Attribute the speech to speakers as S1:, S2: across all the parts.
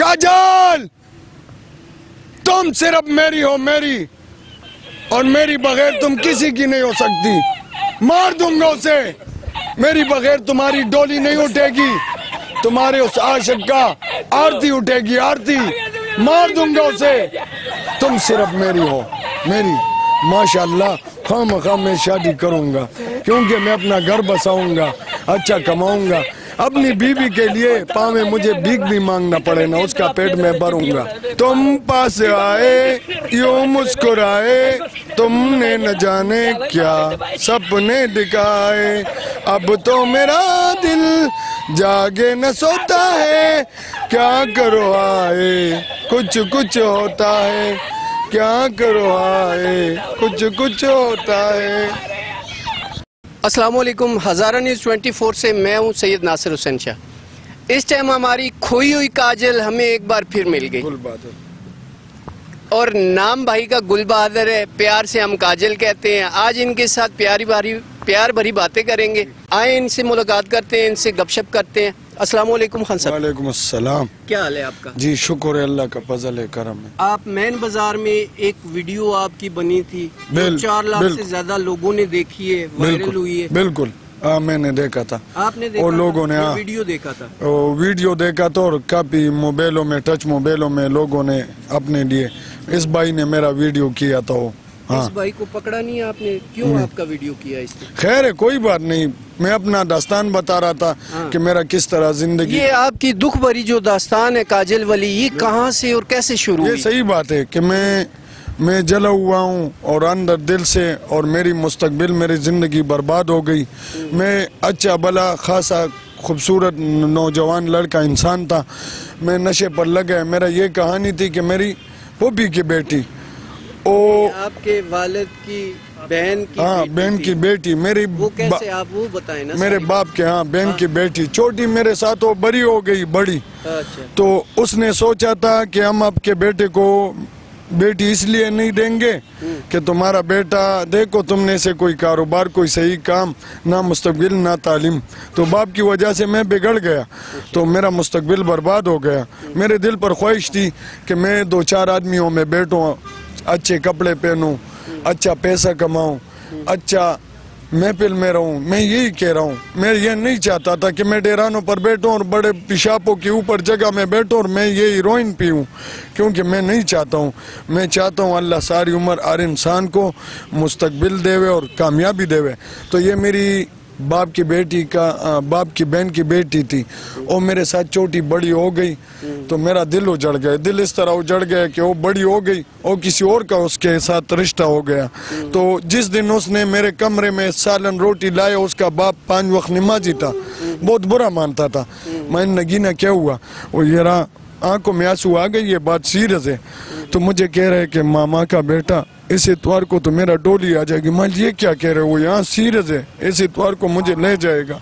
S1: काजल, तुम सिर्फ़ मेरी हो मेरी, और मेरी बगैर तुम किसी की नहीं हो सकती। मार दूँगा उसे। मेरी बगैर तुम्हारी डोली नहीं उठेगी। तुम्हारे उस आशिक का आरती उठेगी, आरती। मार दूँगा उसे। तुम सिर्फ़ मेरी हो मेरी। माशाल्लाह खाम खाम मैं शादी करूँगा, क्योंकि मैं अपना घर बसाऊँगा अच्छा कमाऊँगा। अपनी बीवी के लिए पावे मुझे भीख भी मांगना पड़े ना उसका पेट में भरूँगा। तुम पास आए यूँ मुस्कुराए तुमने न जाने क्या सपने दिखाए। अब तो मेरा दिल जागे न सोता है क्या करो आए? कुछ कुछ होता है क्या करो आए? कुछ कुछ होता है।
S2: वालेकुम हज़ारा न्यूज़ 24 से मैं हूँ सैयद नासिर हुसैन शाह। इस टाइम हमारी खोई हुई काजल हमें एक बार फिर मिल गई। और नाम भाई का गुल बहादुर है प्यार से हम काजल कहते हैं। आज इनके साथ प्यारी भारी प्यार भरी बातें करेंगे। आए इनसे मुलाकात करते हैं इनसे गपशप करते हैं। अस्सलाम वालेकुम खान साहब।
S1: वालेकुम अस्सलाम।
S2: क्या हाल है आपका?
S1: जी शुक्र है अल्लाह का फजल है करम है।
S2: आप मैन बाज़ार में एक वीडियो आपकी बनी थी चार लाख से ज़्यादा लोगों ने देखी है वायरल
S1: बिल्कुल
S2: हुई है।
S1: बिल्कुल हाँ मैंने देखा था।
S2: आपने देखा
S1: और? लोगों ने हाँ
S2: वीडियो देखा था।
S1: वो वीडियो देखा था और काफ़ी मोबाइलों में टच मोबाइलों में लोगों ने अपने लिए इस भाई ने मेरा वीडियो किया था वो। हाँ।
S2: इस भाई को पकड़ा नहीं आपने? क्यों आपका वीडियो किया इसने?
S1: खैर है कोई बात नहीं। मैं अपना दास्तान बता रहा था
S2: हाँ।
S1: कि मेरा किस तरह ज़िंदगी
S2: ये आपकी दुख भरी जो दास्तान है काजल वाली ये कहाँ से और कैसे शुरू
S1: ये सही बात है कि मैं मैं जला हुआ हूँ और अंदर दिल से और मेरी मुस्तबिल मेरी ज़िंदगी बर्बाद हो गई। मैं अच्छा भला खासा खूबसूरत नौजवान लड़का इंसान था। मैं नशे पर लग गया। मेरा ये कहानी थी कि मेरी फूफी की बेटी ओ।
S2: आपके वालिद की बहन की
S1: हाँ बहन की बेटी मेरी
S2: वो कैसे आप वो बताएँ ना
S1: मेरे बाप के हाँ बहन की बेटी छोटी मेरे साथ वो बड़ी हो गई बड़ी।
S2: अच्छा।
S1: तो उसने सोचा था कि हम आपके बेटे को बेटी इसलिए नहीं देंगे कि तुम्हारा बेटा देखो तुमने से कोई कारोबार कोई सही काम ना मुस्तकबिल ना तालीम। तो बाप की वजह से मैं बिगड़ गया। तो मेरा मुस्तबिल बर्बाद हो गया। मेरे दिल पर ख्वाहिश थी कि मैं दो चार आदमियों में बैठूँ अच्छे कपड़े पहनूं अच्छा पैसा कमाऊं अच्छा महफिल में रहूँ। मैं यही कह रहा हूँ। मैं ये नहीं चाहता था कि मैं डेरानों पर बैठूं और बड़े पिशापों के ऊपर जगह में बैठूं और मैं ये हीरोइन पीऊं, क्योंकि मैं नहीं चाहता हूँ। मैं चाहता हूँ अल्लाह सारी उम्र हर इंसान को मुस्तकबिल देवे और कामयाबी देवे। तो ये मेरी बाप की बेटी का बाप की बहन की बेटी थी। वो मेरे साथ छोटी बड़ी हो गई तो मेरा दिल उजड़ गया। दिल इस तरह उजड़ गया कि वो बड़ी हो गई और किसी और का उसके साथ रिश्ता हो गया। तो जिस दिन उसने मेरे कमरे में सालन रोटी लाया, उसका बाप पाँच वक्त नमाजी था। बहुत बुरा मानता था। मैंने नगीना, क्या हुआ? वो, ये आँखों में आँसू आ गई, ये बात सीरियस है। तो मुझे कह रहे कि मामा का बेटा, इस इतवार को तो मेरा डोली आ जाएगी। मान ये क्या कह रहे हो? यहाँ सीरियस है। इस इतवार को मुझे ले जाएगा।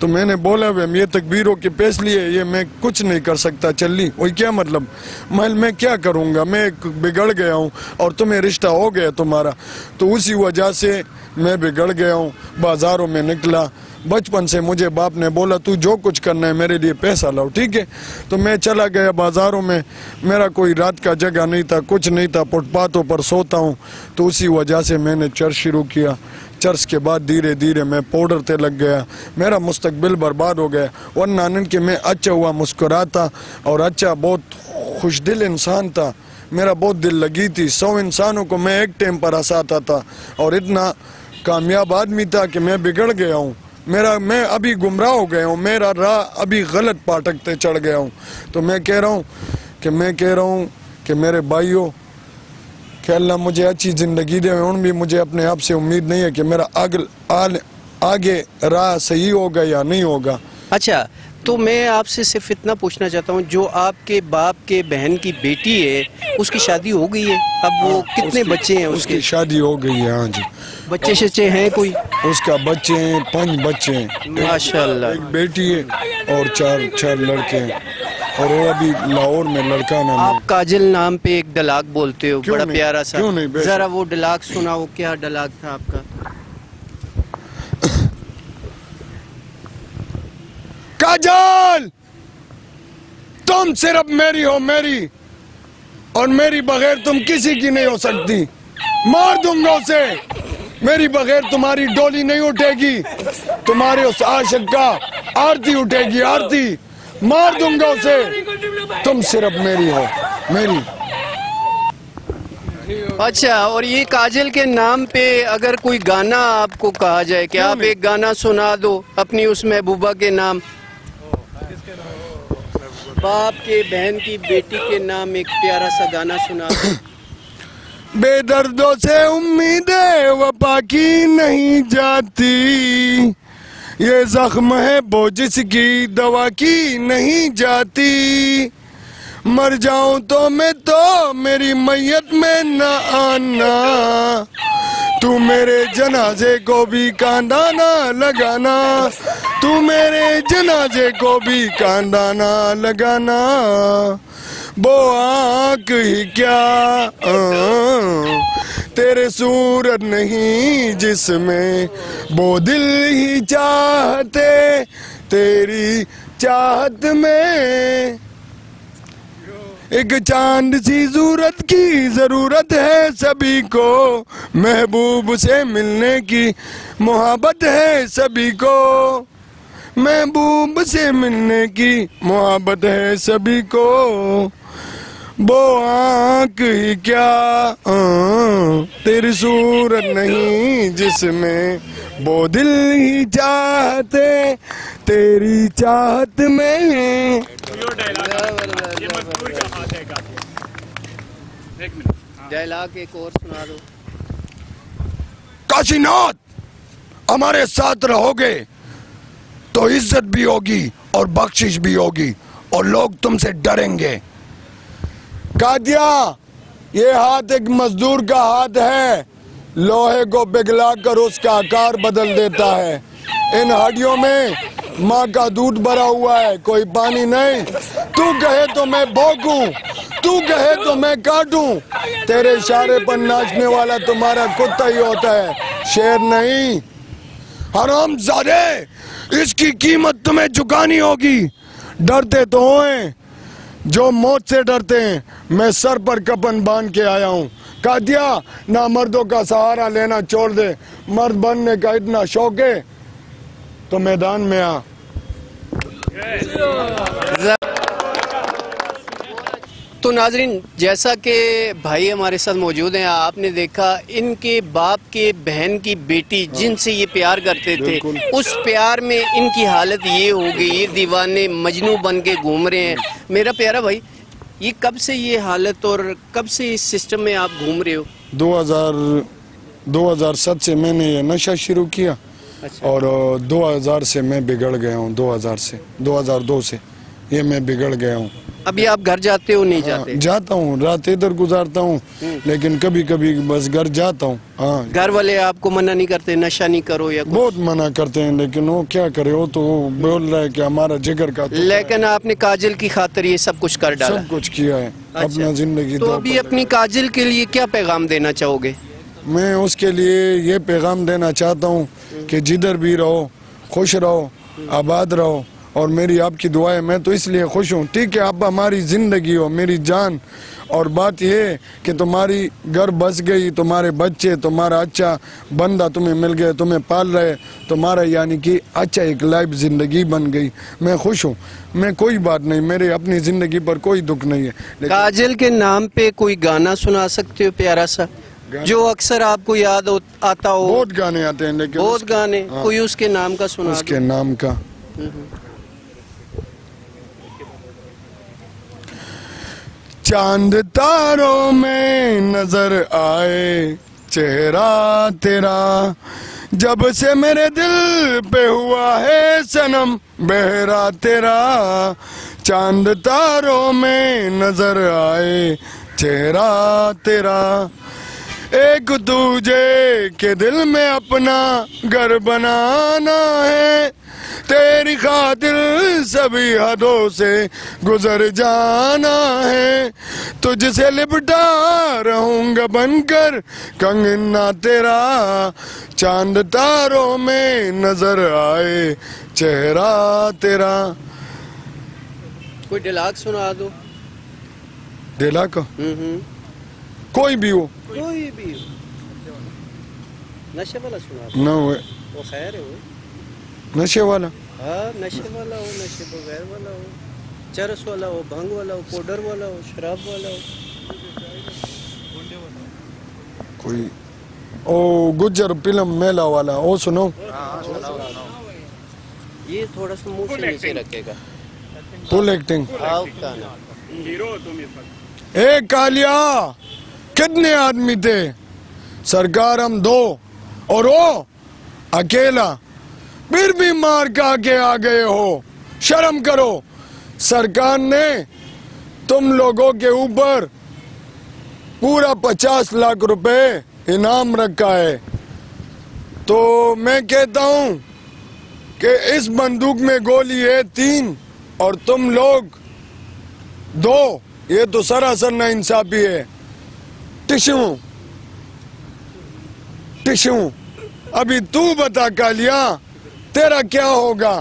S1: तो मैंने बोला वे ये तकबीरों के पेश लिए ये मैं कुछ नहीं कर सकता। चली वही क्या मतलब? मैं मैं क्या करूँगा? मैं बिगड़ गया हूँ और तुम्हें रिश्ता हो गया तुम्हारा। तो उसी वजह से मैं बिगड़ गया हूँ। बाजारों में निकला बचपन से मुझे बाप ने बोला, तू जो कुछ करना है मेरे लिए पैसा लाओ, ठीक है? तो मैं चला गया बाजारों में। मेरा कोई रात का जगह नहीं था, कुछ नहीं था। फुटपाथों पर सोता हूँ। तो उसी वजह से मैंने चर्च शुरू किया। चर्च के बाद धीरे धीरे मैं पाउडर ते लग गया। मेरा मुस्तकबिल बर्बाद हो गया। वरना आनंद कि मैं अच्छा हुआ, मुस्कुराता और अच्छा बहुत खुश दिल इंसान था। मेरा बहुत दिल लगी थी। सौ इंसानों को मैं एक टाइम पर हंसाता था। और इतना कामयाब आदमी था कि मैं बिगड़ गया हूँ। मेरा, मैं अभी गुमराह हो गया हूँ, मेरा राह अभी गलत पाटक पे चढ़ गया हूँ। तो मैं कह रहा हूँ कि, मैं कह रहा हूँ कि मेरे भाइयों, कि अल्लाह मुझे अच्छी ज़िंदगी दे, उन भी मुझे अपने आप से उम्मीद नहीं है कि मेरा अगल आगे राह सही होगा या नहीं होगा।
S2: अच्छा तो मैं आपसे सिर्फ़ इतना पूछना चाहता हूँ जो आपके बाप के बहन की बेटी है उसकी शादी हो गई है? अब वो कितने
S1: उसकी-
S2: बच्चे हैं उसके?
S1: उसकी शादी हो गई है हाँ जी।
S2: बच्चे शच्चे हैं कोई?
S1: उसका बच्चे हैं पाँच बच्चे हैं।
S2: माशाल्लाह।
S1: एक बेटी है और चार चार लड़के हैं। और वो अभी लाहौर में लड़का नाम
S2: आप काजल नाम पे एक डलाक बोलते हो बड़ा प्यारा सा।
S1: क्यों नहीं? बेशक।
S2: जरा वो क्या डलाक था आपका?
S1: काजल! तुम सिर्फ़ मेरी हो मेरी और मेरी बगैर तुम किसी की नहीं हो सकती। मार दूँगा उसे। मेरी बगैर तुम्हारी डोली नहीं उठेगी। तुम्हारे उस आशिक का आरती उठेगी आरती। मार दूँगा उसे। तुम सिर्फ़ मेरी हो मेरी।
S2: अच्छा और ये काजल के नाम पे अगर कोई गाना आपको कहा जाए कि आप एक गाना सुना दो अपनी उस महबूबा के नाम। बाप के बहन की बेटी के नाम एक प्यारा सा गाना सुना
S1: बेदर्दों से उम्मीदें वफा की नहीं जाती। ये जख्म है वो जिसकी दवा की नहीं जाती। मर जाऊँ तो मैं तो मेरी मैयत में न आना। तू मेरे जनाजे को भी कांदाना लगाना। तू मेरे जनाजे को भी कांदाना लगाना। वो आँख ही क्या आ, तेरे सूरत नहीं जिसमें वो दिल ही चाहते तेरी चाहत में। एक चाँद सी सूरत की ज़रूरत है सभी को। महबूब से मिलने की मोहब्बत है सभी को। महबूब से मिलने की मोहब्बत है सभी को। वो आँख ही क्या? आ, तेरी सूरत नहीं जिसमें वो दिल ही चाहते तेरी चाहत में
S2: डायलॉग एक और सुना दो।
S1: काशीनाथ हमारे साथ रहोगे तो इज़्ज़त भी होगी और बख्शिश भी होगी और लोग तुमसे डरेंगे। कादिया ये हाथ एक मजदूर का हाथ है। लोहे को पिघला कर उसका आकार बदल देता है। इन हड्डियों में माँ का दूध भरा हुआ है, कोई पानी नहीं। तू कहे तो मैं भोंकूं तू कहे तो मैं काटू। तेरे इशारे पर नाचने वाला तुम्हारा कुत्ता ही होता है, शेर नहीं। हराम जादे इसकी कीमत तुम्हें चुकानी होगी। डरते तो होए जो मौत से डरते हैं, मैं सर पर कपन बाँध के आया हूँ। कादिया, ना मर्दों का सहारा लेना छोड़ दे। मर्द बनने का इतना शौक है तो मैदान में आ।
S2: तो नाजरीन जैसा कि भाई हमारे साथ मौजूद हैं आपने देखा इनके बाप के बहन की बेटी जिनसे ये प्यार करते थे उस प्यार में इनकी हालत ये हो गई ये दीवाने मजनू बन के घूम रहे हैं। मेरा प्यारा भाई ये कब से ये हालत और कब से इस सिस्टम में आप घूम रहे हो?
S1: 2000 2007 से मैंने ये नशा शुरू किया
S2: अच्छा।
S1: और अ, 2000 से मैं बिगड़ गया हूँ 2000 से 2002 से। ये मैं बिगड़ गया हूँ।
S2: अभी आप घर जाते हो नहीं
S1: हाँ,
S2: जाते?
S1: जाता हूँ रात इधर गुजारता हूँ लेकिन कभी कभी बस घर जाता हूँ। हाँ।
S2: घर वाले आपको मना नहीं करते नशा नहीं करो या कुछ?
S1: बहुत मना करते हैं लेकिन वो क्या करे वो तो बोल रहा है कि हमारा जिगर का तो
S2: लेकिन आपने काजल की खातर ये सब कुछ कर डाला।
S1: सब कुछ किया है
S2: अच्छा।
S1: अपना ज़िंदगी
S2: तो अभी अपनी काजल के लिए क्या पैगाम देना चाहोगे?
S1: मैं उसके लिए ये पैगाम देना चाहता हूँ कि जिधर भी रहो खुश रहो आबाद रहो और मेरी आपकी दुआएँ मैं तो इसलिए खुश हूँ। ठीक है आप हमारी ज़िंदगी हो मेरी जान। और बात यह है कि तुम्हारी घर बस गई तुम्हारे बच्चे तुम्हारा अच्छा बंदा तुम्हें मिल गया तुम्हें पाल रहे। तुम्हारा यानी कि अच्छा एक लाइफ ज़िंदगी बन गई। मैं खुश हूँ। मैं कोई बात नहीं मेरे अपनी ज़िंदगी पर कोई दुख नहीं है।
S2: काजल के नाम पे कोई गाना सुना सकते हो प्यारा सा? जो अक्सर आपको याद हो, आता हो।
S1: बहुत गाने आते हैं लेकिन
S2: बहुत गाने
S1: हाँ।
S2: कोई उसके नाम का सुना
S1: उसके नाम का। चाँद तारों में नज़र आए, चेहरा तेरा। जब से मेरे दिल पे हुआ है सनम, बहरा तेरा। चाँद तारों में नज़र आए, चेहरा तेरा। एक दूजे के दिल में अपना घर बनाना है तेरी खातिर सभी हदों से गुजर जाना है। तुझसे लिपटा रहूँगा बनकर कंगना तेरा। चाँद तारों में नज़र आए चेहरा तेरा।
S2: कोई डिलाग सुना दो।
S1: डेला का?
S2: हम्म हम्म।
S1: कोई भी हो।
S2: कोई भी हो। नशे वाला सुना
S1: ना
S2: वो खैर है वो।
S1: नशे वाला
S2: हाँ नशे वाला हो नशे बगैर वाला हो. चरस वाला हो भंग वाला हो पाउडर वाला हो शराब वाला हो.
S1: कोई ओ गुजर फ़िल्म मेला वाला ओ सुनो।
S2: ये थोड़ा सा मुँह से नीचे रखेगा।
S1: फुल एक्टिंग ए कालिया कितने आदमी थे? सरकार हम दो और वो अकेला। फिर भी मार का के आ गए हो। शर्म करो। सरकार ने तुम लोगों के ऊपर पूरा पचास लाख रुपए इनाम रखा है। तो मैं कहता हूँ कि इस बंदूक में गोली है तीन और तुम लोग दो। ये तो सरासर ना इंसाफी है। टिशू टिशू अभी तू बता कालिया तेरा क्या होगा?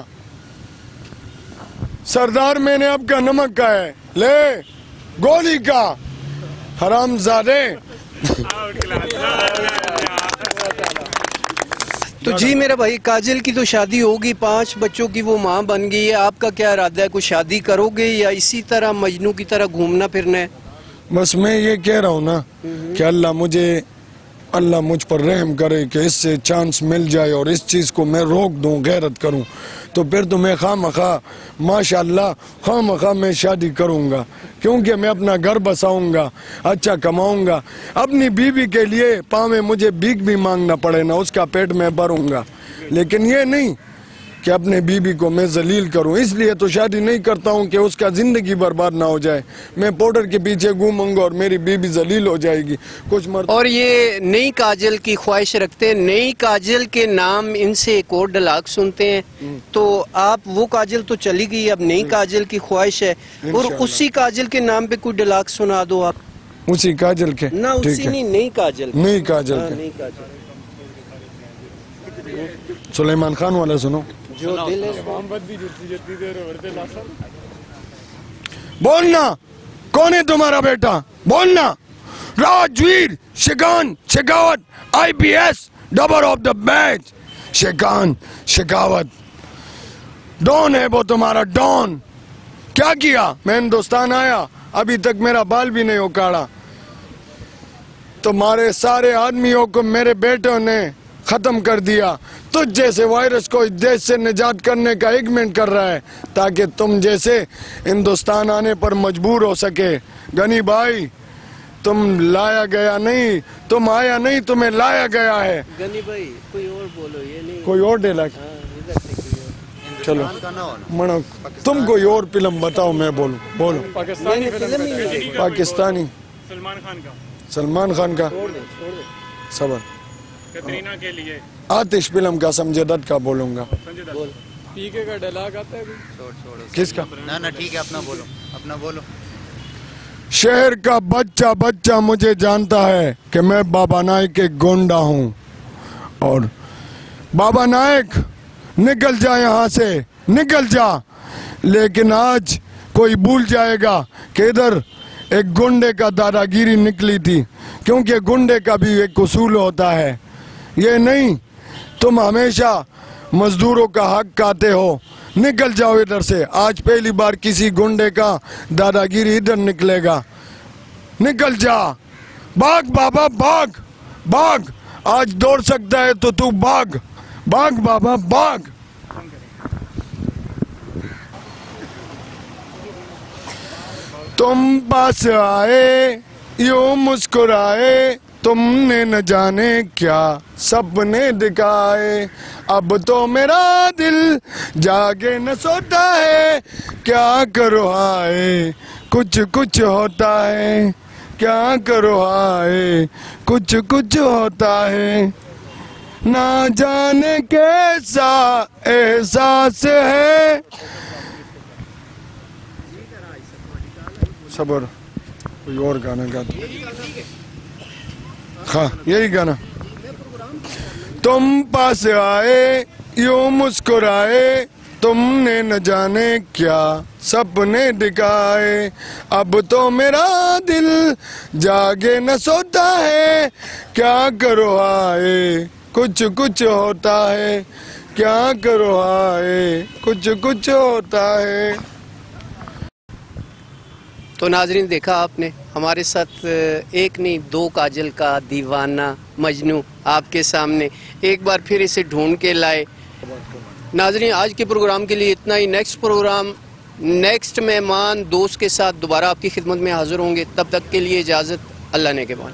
S1: सरदार मैंने आपका नमक का है। ले गोली का। हराम जादे
S2: तो जी मेरा भाई काजल की तो शादी होगी पाँच बच्चों की वो माँ बन गई है। आपका क्या इरादा है कुछ शादी करोगे या इसी तरह मजनू की तरह घूमना फिरना है?
S1: बस मैं ये कह रहा हूँ ना कि अल्लाह मुझे अल्लाह मुझ पर रहम करे कि इससे चांस मिल जाए और इस चीज़ को मैं रोक दूँ, गैरत करूँ। तो फिर तो मैं खाम खा माशा खाम खा मैं शादी करूँगा, क्योंकि मैं अपना घर बसाऊँगा अच्छा कमाऊँगा। अपनी बीवी के लिए पावे मुझे भीख भी मांगना पड़े ना, उसका पेट मैं भरूँगा। लेकिन ये नहीं कि अपने बीबी को मैं जलील करूँ। इसलिए तो शादी नहीं करता हूँ कि उसका ज़िंदगी बर्बाद ना हो जाए। मैं पाउडर के पीछे घूमूँगा और मेरी बीबी जलील हो जाएगी। कुछ मर्द
S2: और ये नई काजल की ख्वाहिश रखते हैं। नई काजल के नाम इनसे एक और डलाक सुनते हैं। तो आप वो काजल तो चली गई अब नई काजल की ख्वाहिश है। और उसी काजल के नाम पे कोई डलाक सुना दो आप।
S1: उसी काजल के।
S2: ना उसी नहीं नई काजल हाँ, नई काजल।
S1: सुलेमान खान वाला सुनो।
S2: जो दिल है
S1: बोलना कौन है तुम्हारा बेटा? बोलना Rajveer Shikhan Shekhawat IPS Dabur of the batch Shikhan Shekhawat. Don है वो तुम्हारा डॉन। क्या किया? मैं हिंदुस्तान आया। अभी तक मेरा बाल भी नहीं उकाड़ा तुम्हारे सारे आदमियों को मेरे बेटों ने खत्म कर दिया। तुझ जैसे वायरस को इस देश से निजात करने का एक मिनट कर रहा है ताकि तुम जैसे हिंदुस्तान आने पर मजबूर हो सके। गनी भाई तुम लाया गया नहीं तुम आया नहीं तुम्हें लाया गया है।
S2: गनी भाई कोई और बोलो ये नहीं।
S1: कोई और डेला
S2: हाँ।
S1: चलो। मनो तुम कोई और फ़िल्म बताओ मैं बोलूँ। बोलो।
S2: नहीं
S1: पाकिस्तानी।
S3: सलमान खान का।
S1: सलमान खान का?
S2: छोड़ दो छोड़ दो।
S1: सबर।
S3: कतरीना के लिए।
S1: आतिश फ़िल्म का समझे दत्त का बोलूँगा।
S3: संजय दत्त। का डायलॉग आता है
S1: किसका?
S4: ना ना ठीक है अपना बोलो अपना बोलो।
S1: शहर का बच्चा बच्चा मुझे जानता है कि मैं बाबा नायक एक गोंडा हूँ। और बाबा नायक निकल जा यहाँ से निकल जा। लेकिन आज कोई भूल जाएगा कि इधर एक गुंडे का दादागिरी निकली थी क्योंकि गुंडे का भी एक उसूल होता है। ये नहीं, तुम हमेशा मजदूरों का हक खाते हो। निकल जाओ इधर से। आज पहली बार किसी गुंडे का दादागिरी इधर निकलेगा। निकल जा। भाग बाबा, भाग भाग। आज दौड़ सकता है तो तू भाग। भाग बाबा, भाग। तुम पास आए, यूँ मुस्कुराए तुमने न जाने क्या सपने दिखाए। अब तो मेरा दिल जागे न सोता है। क्या करो हाय? कुछ कुछ होता है। क्या करो हाय? कुछ कुछ होता है। ना जाने कैसा एहसास है। सबर, कोई और गाना गा दो। हाँ यही गाना। तुम पास आए, यूँ मुस्कुराए, तुमने न जाने क्या सपने दिखाए। अब तो मेरा दिल जागे, न सोता है, क्या करो आए? कुछ कुछ होता है, क्या करो आए? कुछ कुछ होता है।
S2: तो नाजरीन, देखा आपने, हमारे साथ एक नहीं, दो काजल का दीवाना मजनू आपके सामने। एक बार फिर इसे ढूंढ के लाए। नाजरीन, आज के प्रोग्राम के लिए इतना ही। नेक्स्ट प्रोग्राम, नेक्स्ट मेहमान दोस्त के साथ दोबारा आपकी खिदमत में हाजिर होंगे। तब तक के लिए इजाज़त, अल्लाह ने के बाद